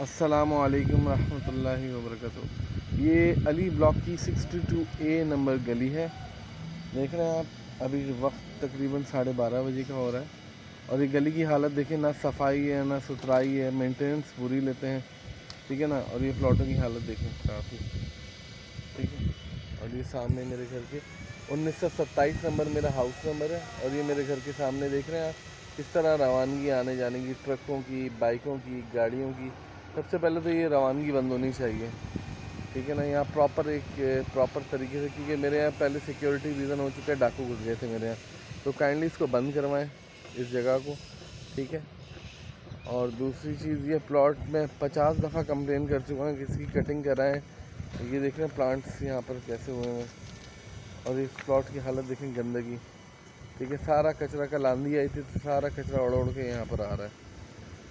असलकम रहमतुल्लाहि वबरकatuh ये अली ब्लॉक की 62 ए नंबर गली है। देख रहे हैं आप, अभी वक्त तकरीबन साढ़े बारह बजे का हो रहा है। और ये गली की हालत देखें ना सफ़ाई है, ना सुथराई है मेंटेनेंस पूरी लेते हैं। ठीक है ना? और ये प्लॉटों की हालत देखें काफ़ी। ठीक है? और ये सामने मेरे घर के, उन्नीस सौ सत्ताइस नंबर मेरा हाउस नंबर है। और ये मेरे घर के सामने देख रहे हैं आप, किस तरह रवानगी आने जाने की ट्रकों की बाइकों की, गाड़ियों की। सबसे पहले तो ये रवानगी बंद होनी चाहिए। ठीक है ना? यहाँ प्रॉपर एक प्रॉपर तरीके से, क्योंकि मेरे यहाँ पहले सिक्योरिटी रीज़न हो चुका है, डाकू घुस गए थे मेरे यहाँ। तो काइंडली इसको बंद करवाएँ इस जगह को, ठीक है? और दूसरी चीज़, ये प्लॉट में पचास दफ़ा कंप्लेन कर चुका हूँ कि इसकी कटिंग कराएँ? ये देख रहे हैं प्लांट्स यहाँ पर कैसे हुए हैं। और इस प्लॉट की हालत देखें गंदगी। ठीक है? सारा कचरा का लांदी आई थी तो सारा कचरा उड़ उड़ के यहाँ पर आ रहा है।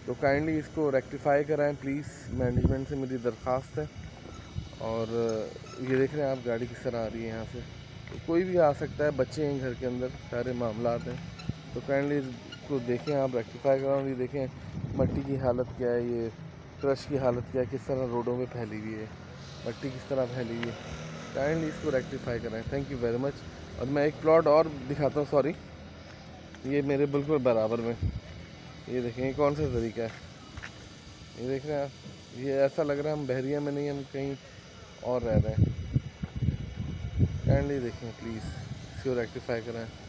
तो काइंडली इसको रेक्टिफाई कराएँ प्लीज़ मैनेजमेंट से मेरी दरख्वास्त है। और ये देख रहे हैं आप गाड़ी किस तरह आ रही है यहाँ से। तो कोई भी आ सकता है, बच्चे हैं घर के अंदर, सारे मामला हैं। तो काइंडली इसको देखें आप रेक्टिफाई कराओ ये देखें, मट्टी की हालत क्या है, ये क्रश की हालत क्या है, किस तरह रोडों में फैली हुई है, मट्टी किस तरह फैली हुई है। काइंडली इसको रेक्टिफाई कराएँ। थैंक यू वेरी मच और मैं एक प्लॉट और दिखाता हूँ सॉरी ये मेरे बिल्कुल बराबर में। ये देखें कौन सा तरीका है? ये देख रहे हैं आप, ये ऐसा लग रहा है हम बहरिया में नहीं, हम कहीं और रह रहे हैं। काइंडली देखें प्लीज़ इसको रेक्टिफाई करें।